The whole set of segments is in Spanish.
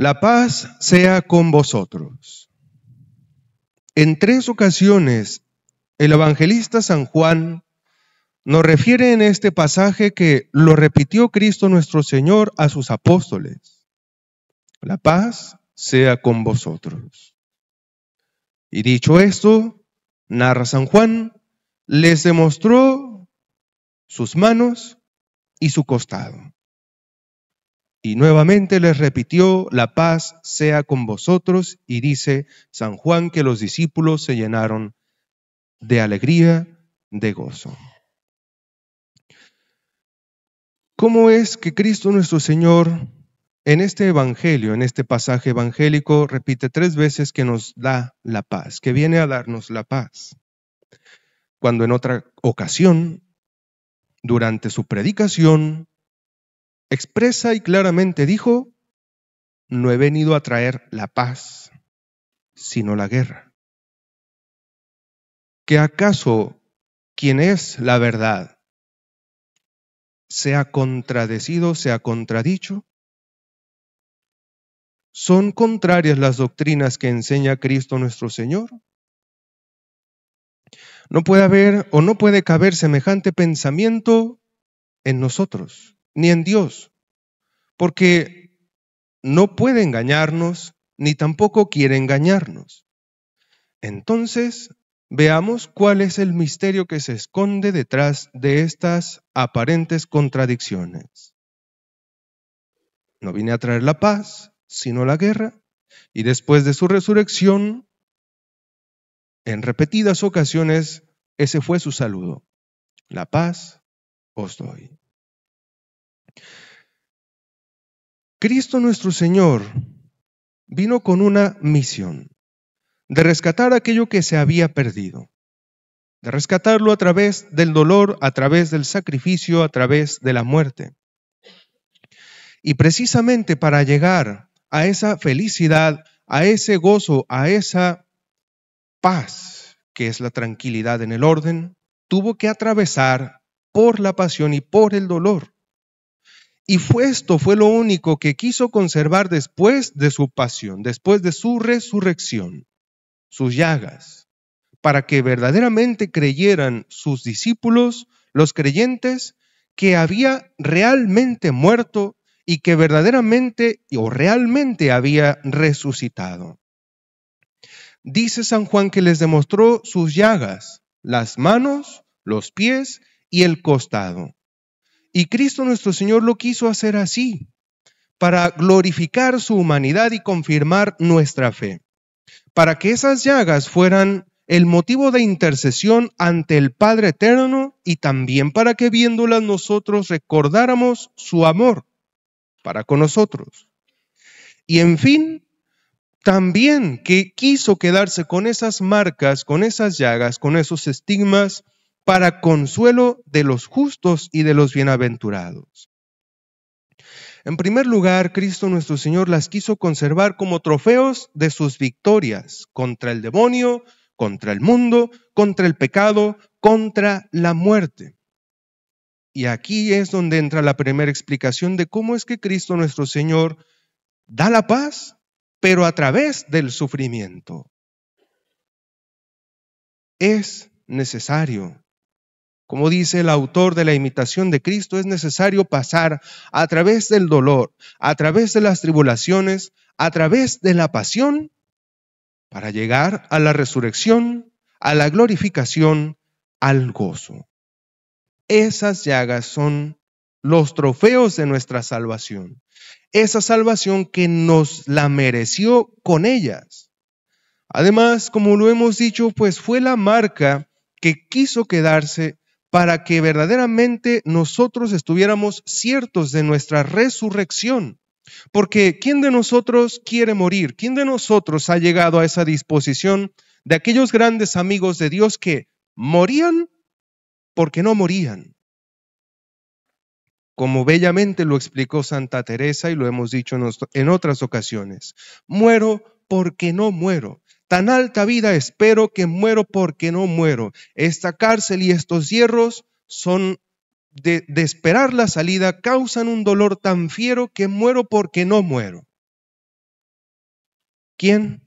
La paz sea con vosotros. En tres ocasiones, el evangelista San Juan nos refiere en este pasaje que lo repitió Cristo nuestro Señor a sus apóstoles. La paz sea con vosotros. Y dicho esto, narra San Juan, les demostró sus manos y su costado. Y nuevamente les repitió, la paz sea con vosotros, y dice San Juan que los discípulos se llenaron de alegría, de gozo. ¿Cómo es que Cristo nuestro Señor en este Evangelio, en este pasaje evangélico, repite tres veces que nos da la paz, que viene a darnos la paz? Cuando en otra ocasión, durante su predicación, expresa y claramente dijo, no he venido a traer la paz, sino la guerra. ¿Que acaso quien es la verdad se ha contradecido, se ha contradicho? ¿Son contrarias las doctrinas que enseña Cristo nuestro Señor? No puede haber o no puede caber semejante pensamiento en nosotros, ni en Dios, porque no puede engañarnos, ni tampoco quiere engañarnos. Entonces, Veamos cuál es el misterio que se esconde detrás de estas aparentes contradicciones. No vine a traer la paz, sino la guerra, y después de su resurrección, en repetidas ocasiones, ese fue su saludo. La paz os doy. Cristo nuestro Señor vino con una misión de rescatar aquello que se había perdido, de rescatarlo a través del dolor, a través del sacrificio, a través de la muerte. Y precisamente para llegar a esa felicidad, a ese gozo, a esa paz, que es la tranquilidad en el orden, tuvo que atravesar por la pasión y por el dolor. Y fue esto, fue lo único que quiso conservar después de su pasión, después de su resurrección sus llagas, para que verdaderamente creyeran sus discípulos, los creyentes, que había realmente muerto y que verdaderamente o realmente había resucitado. Dice San Juan que les demostró sus llagas, las manos, los pies y el costado. Y Cristo nuestro Señor lo quiso hacer así, para glorificar su humanidad y confirmar nuestra fe para que esas llagas fueran el motivo de intercesión ante el Padre Eterno y también para que viéndolas nosotros recordáramos su amor para con nosotros. Y en fin, también que quiso quedarse con esas marcas, con esas llagas, con esos estigmas, para consuelo de los justos y de los bienaventurados. En primer lugar, Cristo nuestro Señor las quiso conservar como trofeos de sus victorias contra el demonio, contra el mundo, contra el pecado, contra la muerte. Y aquí es donde entra la primera explicación de cómo es que Cristo nuestro Señor da la paz, pero a través del sufrimiento. Es necesario como dice el autor de la imitación de Cristo, es necesario pasar a través del dolor, a través de las tribulaciones, a través de la pasión, para llegar a la resurrección, a la glorificación, al gozo. Esas llagas son los trofeos de nuestra salvación. Esa salvación que nos la mereció con ellas. Además, como lo hemos dicho, pues fue la marca que quiso quedarse para que verdaderamente nosotros estuviéramos ciertos de nuestra resurrección. Porque ¿quién de nosotros quiere morir? ¿Quién de nosotros ha llegado a esa disposición de aquellos grandes amigos de Dios que morían porque no morían? Como bellamente lo explicó Santa Teresa y lo hemos dicho en otras ocasiones, muero porque no muero. Tan alta vida espero que muero porque no muero. Esta cárcel y estos hierros son de, de, esperar la salida, causan un dolor tan fiero que muero porque no muero. ¿quién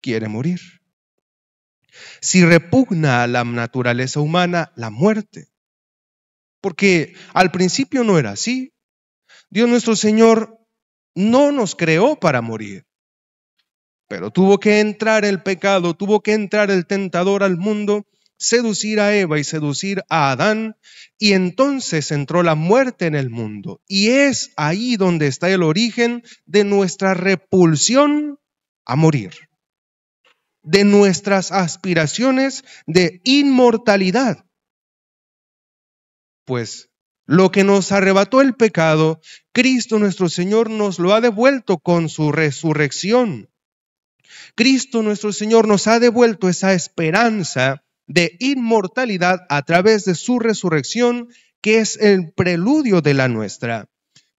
quiere morir? Si repugna a la naturaleza humana la muerte, porque al principio no era así. Dios nuestro Señor no nos creó para morir, pero tuvo que entrar el pecado, tuvo que entrar el tentador al mundo, seducir a Eva y seducir a Adán, y entonces entró la muerte en el mundo. Y es ahí donde está el origen de nuestra repulsión a morir, de nuestras aspiraciones de inmortalidad. Pues lo que nos arrebató el pecado, Cristo nuestro Señor nos lo ha devuelto con su resurrección. Cristo nuestro Señor nos ha devuelto esa esperanza de inmortalidad a través de su resurrección, que es el preludio de la nuestra.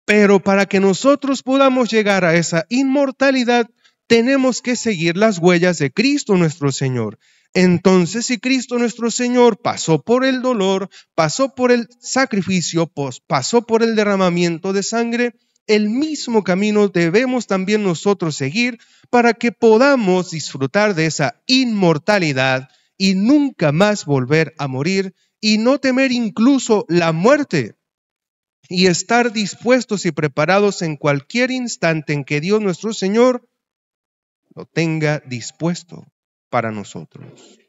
Pero para que nosotros podamos llegar a esa inmortalidad, tenemos que seguir las huellas de Cristo nuestro Señor. Entonces, si Cristo nuestro Señor pasó por el dolor, pasó por el sacrificio, pasó por el derramamiento de sangre, el mismo camino debemos también nosotros seguir para que podamos disfrutar de esa inmortalidad y nunca más volver a morir y no temer incluso la muerte y estar dispuestos y preparados en cualquier instante en que Dios nuestro Señor lo tenga dispuesto para nosotros.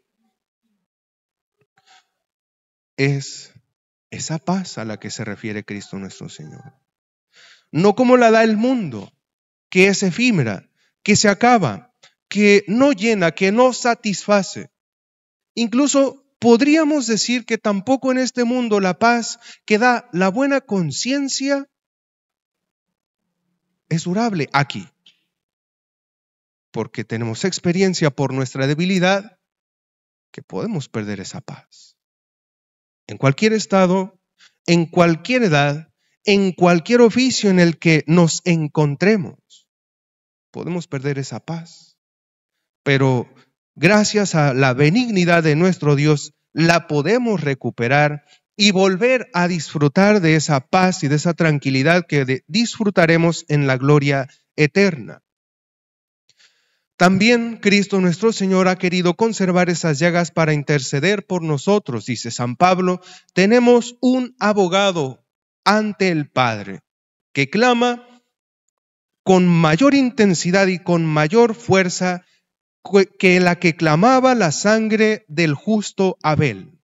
Es esa paz a la que se refiere Cristo nuestro Señor. No como la da el mundo, que es efímera, que se acaba, que no llena, que no satisface. Incluso podríamos decir que tampoco en este mundo la paz que da la buena conciencia es durable aquí porque tenemos experiencia por nuestra debilidad, que podemos perder esa paz. En cualquier estado, en cualquier edad, en cualquier oficio en el que nos encontremos, podemos perder esa paz. Pero gracias a la benignidad de nuestro Dios, la podemos recuperar y volver a disfrutar de esa paz y de esa tranquilidad que disfrutaremos en la gloria eterna. También Cristo nuestro Señor ha querido conservar esas llagas para interceder por nosotros, dice San Pablo. Tenemos un abogado ante el Padre que clama con mayor intensidad y con mayor fuerza que la que clamaba la sangre del justo Abel.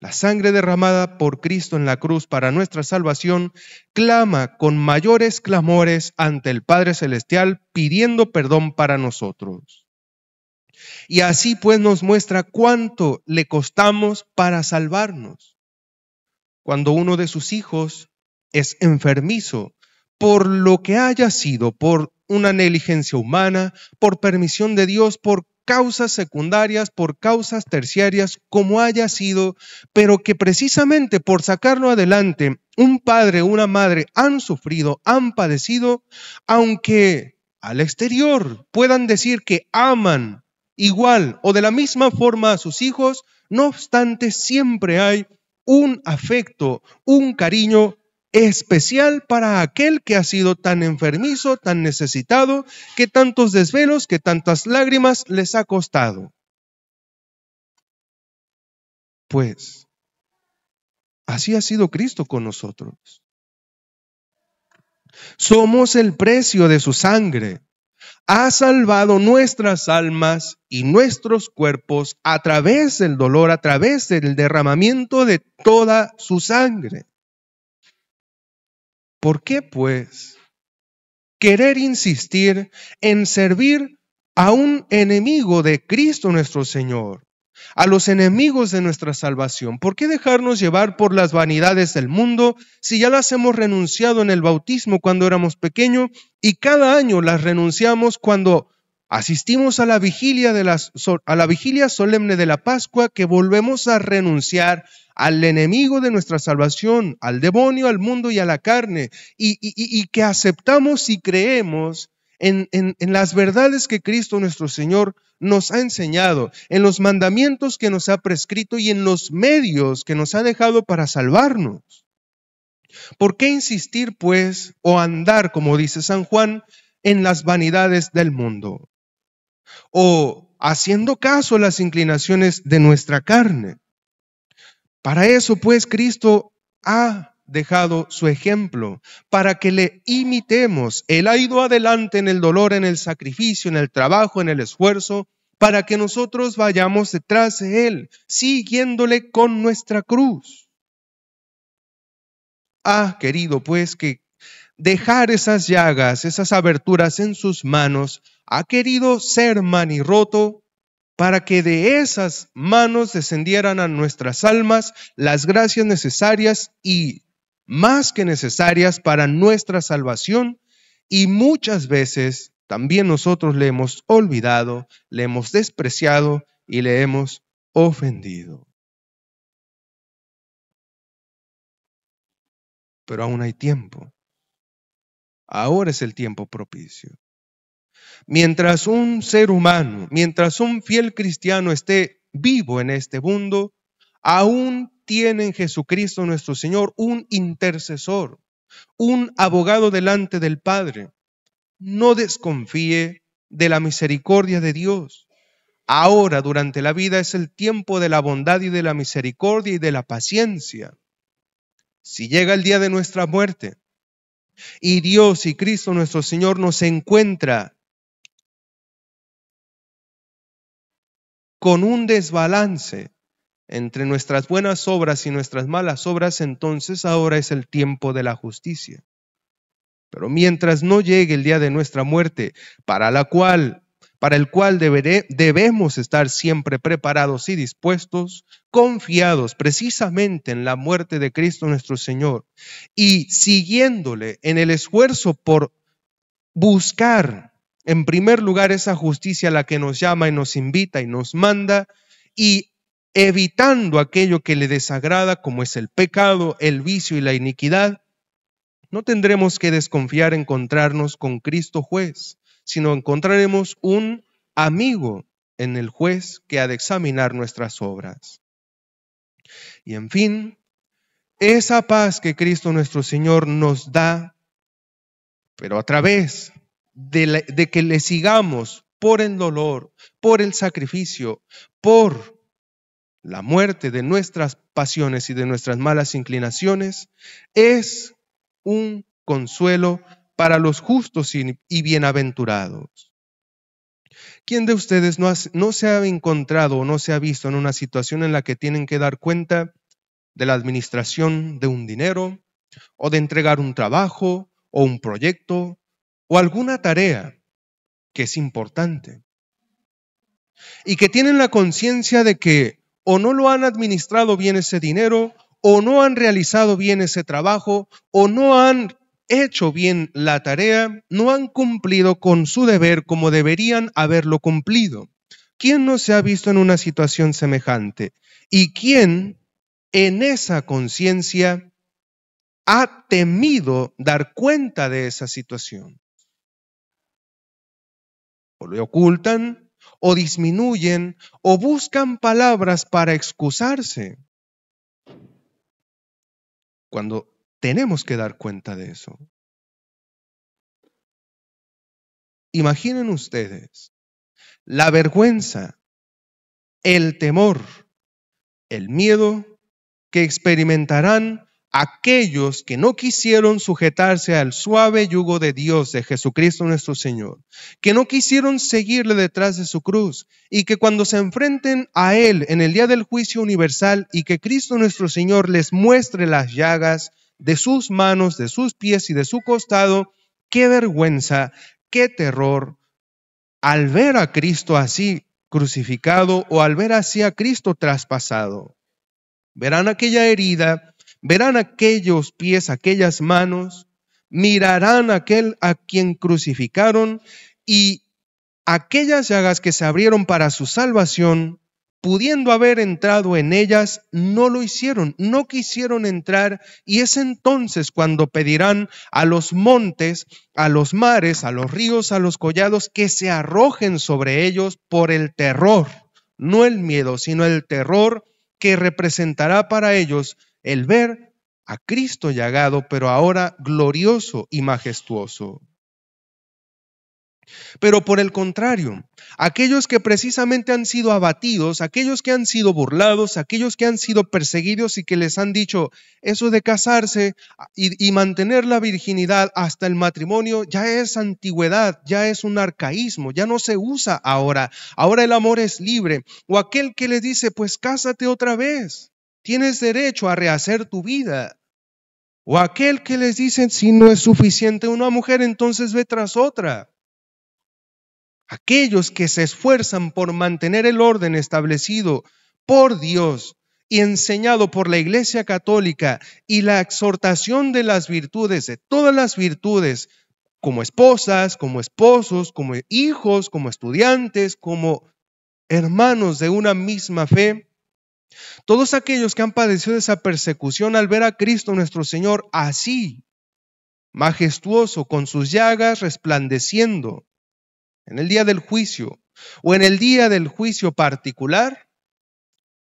La sangre derramada por Cristo en la cruz para nuestra salvación clama con mayores clamores ante el Padre Celestial pidiendo perdón para nosotros. Y así pues nos muestra cuánto le costamos para salvarnos. Cuando uno de sus hijos es enfermizo por lo que haya sido, por una negligencia humana, por permisión de Dios, por causas secundarias, por causas terciarias, como haya sido, pero que precisamente por sacarlo adelante, un padre o una madre han sufrido, han padecido, aunque al exterior puedan decir que aman igual o de la misma forma a sus hijos, no obstante siempre hay un afecto, un cariño especial para aquel que ha sido tan enfermizo, tan necesitado, que tantos desvelos, que tantas lágrimas les ha costado. Pues, así ha sido Cristo con nosotros. Somos el precio de su sangre. Ha salvado nuestras almas y nuestros cuerpos a través del dolor, a través del derramamiento de toda su sangre. ¿Por qué, pues, querer insistir en servir a un enemigo de Cristo nuestro Señor, a los enemigos de nuestra salvación? ¿Por qué dejarnos llevar por las vanidades del mundo si ya las hemos renunciado en el bautismo cuando éramos pequeños y cada año las renunciamos cuando asistimos a la vigilia de la vigilia solemne de la Pascua que volvemos a renunciar al enemigo de nuestra salvación, al demonio, al mundo y a la carne, y, que aceptamos y creemos en, en, las verdades que Cristo nuestro Señor nos ha enseñado, en los mandamientos que nos ha prescrito y en los medios que nos ha dejado para salvarnos. ¿Por qué insistir, pues, o andar, como dice San Juan, en las vanidades del mundo o haciendo caso a las inclinaciones de nuestra carne. Para eso, pues, Cristo ha dejado su ejemplo, para que le imitemos. Él ha ido adelante en el dolor, en el sacrificio, en el trabajo, en el esfuerzo, para que nosotros vayamos detrás de Él, siguiéndole con nuestra cruz. Ha querido, pues, que dejar esas llagas, esas aberturas en sus manos, ha querido ser manirroto para que de esas manos descendieran a nuestras almas las gracias necesarias y más que necesarias para nuestra salvación y muchas veces también nosotros le hemos olvidado, le hemos despreciado y le hemos ofendido. Pero aún hay tiempo. Ahora es el tiempo propicio. Mientras un ser humano, mientras un fiel cristiano esté vivo en este mundo, aún tiene en Jesucristo nuestro Señor un intercesor, un abogado delante del Padre. No desconfíe de la misericordia de Dios. Ahora, durante la vida, es el tiempo de la bondad y de la misericordia y de la paciencia. Si llega el día de nuestra muerte y Dios y Cristo nuestro Señor nos encuentra con un desbalance entre nuestras buenas obras y nuestras malas obras, entonces ahora es el tiempo de la justicia. Pero mientras no llegue el día de nuestra muerte, para la cual para el cual debemos estar siempre preparados y dispuestos, confiados precisamente en la muerte de Cristo nuestro Señor y siguiéndole en el esfuerzo por buscar en primer lugar, esa justicia a la que nos llama y nos invita y nos manda, y evitando aquello que le desagrada, como es el pecado, el vicio y la iniquidad, no tendremos que desconfiar encontrarnos con Cristo juez, sino encontraremos un amigo en el juez que ha de examinar nuestras obras. Y en fin, esa paz que Cristo nuestro Señor nos da, pero a través de, que le sigamos por el dolor, por el sacrificio, por la muerte de nuestras pasiones y de nuestras malas inclinaciones, es un consuelo para los justos y, bienaventurados. ¿Quién de ustedes no, se ha encontrado o no se ha visto en una situación en la que tienen que dar cuenta de la administración de un dinero o de entregar un trabajo o un proyecto o alguna tarea que es importante y que tienen la conciencia de que o no lo han administrado bien ese dinero, o no han realizado bien ese trabajo, o no han hecho bien la tarea, no han cumplido con su deber como deberían haberlo cumplido. ¿Quién no se ha visto en una situación semejante? ¿Y quién en esa conciencia ha temido dar cuenta de esa situación? o le ocultan, o disminuyen, o buscan palabras para excusarse. Cuando tenemos que dar cuenta de eso. Imaginen ustedes la vergüenza, el temor, el miedo que experimentarán aquellos que no quisieron sujetarse al suave yugo de Dios, de Jesucristo nuestro Señor, que no quisieron seguirle detrás de su cruz y que cuando se enfrenten a Él en el día del juicio universal y que Cristo nuestro Señor les muestre las llagas de sus manos, de sus pies y de su costado, qué vergüenza, qué terror al ver a Cristo así crucificado o al ver así a Cristo traspasado. Verán aquella herida verán aquellos pies, aquellas manos, mirarán aquel a quien crucificaron y aquellas llagas que se abrieron para su salvación, pudiendo haber entrado en ellas, no lo hicieron, no quisieron entrar y es entonces cuando pedirán a los montes, a los mares, a los ríos, a los collados, que se arrojen sobre ellos por el terror, no el miedo, sino el terror que representará para ellos el ver a Cristo llagado, pero ahora glorioso y majestuoso. Pero por el contrario, aquellos que precisamente han sido abatidos, aquellos que han sido burlados, aquellos que han sido perseguidos y que les han dicho eso de casarse y, y, mantener la virginidad hasta el matrimonio ya es antigüedad, ya es un arcaísmo, ya no se usa ahora, ahora el amor es libre. O aquel que le dice, pues cásate otra vez, tienes derecho a rehacer tu vida. O aquel que les dice, si no es suficiente una mujer, entonces ve tras otra. Aquellos que se esfuerzan por mantener el orden establecido por Dios y enseñado por la Iglesia Católica y la exhortación de las virtudes, de todas las virtudes, como esposas, como esposos, como hijos, como estudiantes, como hermanos de una misma fe, todos aquellos que han padecido esa persecución al ver a Cristo nuestro Señor así, majestuoso, con sus llagas resplandeciendo, en el día del juicio o en el día del juicio particular,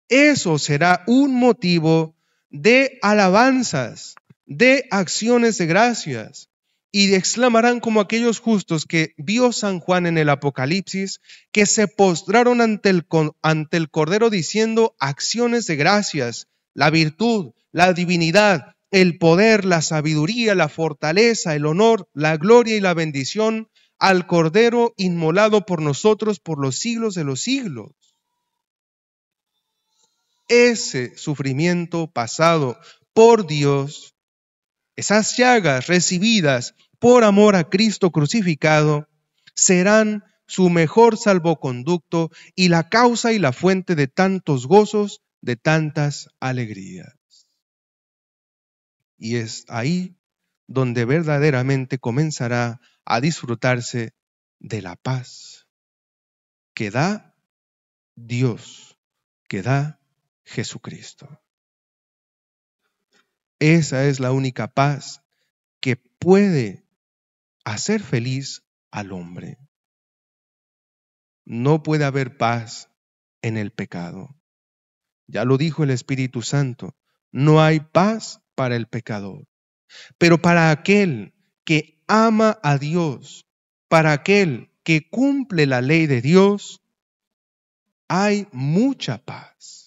eso será un motivo de alabanzas, de acciones de gracias, y exclamarán como aquellos justos que vio San Juan en el Apocalipsis, que se postraron ante el, ante el Cordero diciendo acciones de gracias, la virtud, la divinidad, el poder, la sabiduría, la fortaleza, el honor, la gloria y la bendición al Cordero inmolado por nosotros por los siglos de los siglos. Ese sufrimiento pasado por Dios, esas llagas recibidas por amor a Cristo crucificado serán su mejor salvoconducto y la causa y la fuente de tantos gozos, de tantas alegrías. Y es ahí donde verdaderamente comenzará a disfrutarse de la paz que da Dios, que da Jesucristo. Esa es la única paz que puede hacer feliz al hombre. No puede haber paz en el pecado. Ya lo dijo el Espíritu Santo, no hay paz para el pecador. Pero para aquel que ama a Dios, para aquel que cumple la ley de Dios, hay mucha paz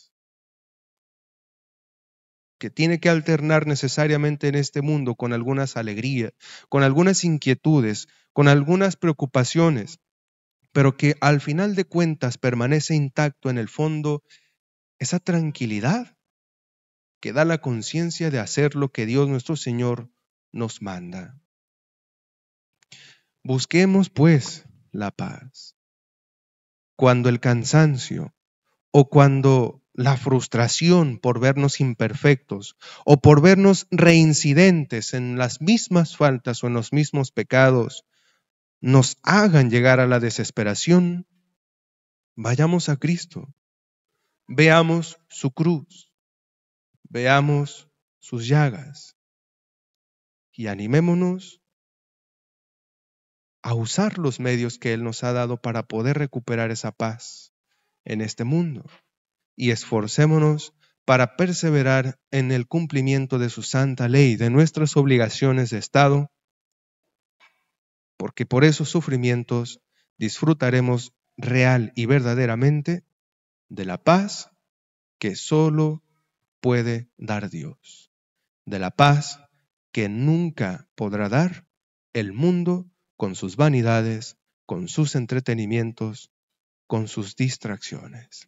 que tiene que alternar necesariamente en este mundo con algunas alegrías, con algunas inquietudes, con algunas preocupaciones, pero que al final de cuentas permanece intacto en el fondo esa tranquilidad que da la conciencia de hacer lo que Dios nuestro Señor nos manda. Busquemos, pues, la paz. Cuando el cansancio o cuando la frustración por vernos imperfectos o por vernos reincidentes en las mismas faltas o en los mismos pecados nos hagan llegar a la desesperación, vayamos a Cristo, veamos su cruz, veamos sus llagas. Y animémonos a usar los medios que Él nos ha dado para poder recuperar esa paz en este mundo. Y esforcémonos para perseverar en el cumplimiento de su santa ley, de nuestras obligaciones de Estado, porque por esos sufrimientos disfrutaremos real y verdaderamente de la paz que solo puede dar Dios, de la paz que nunca podrá dar el mundo con sus vanidades, con sus entretenimientos, con sus distracciones.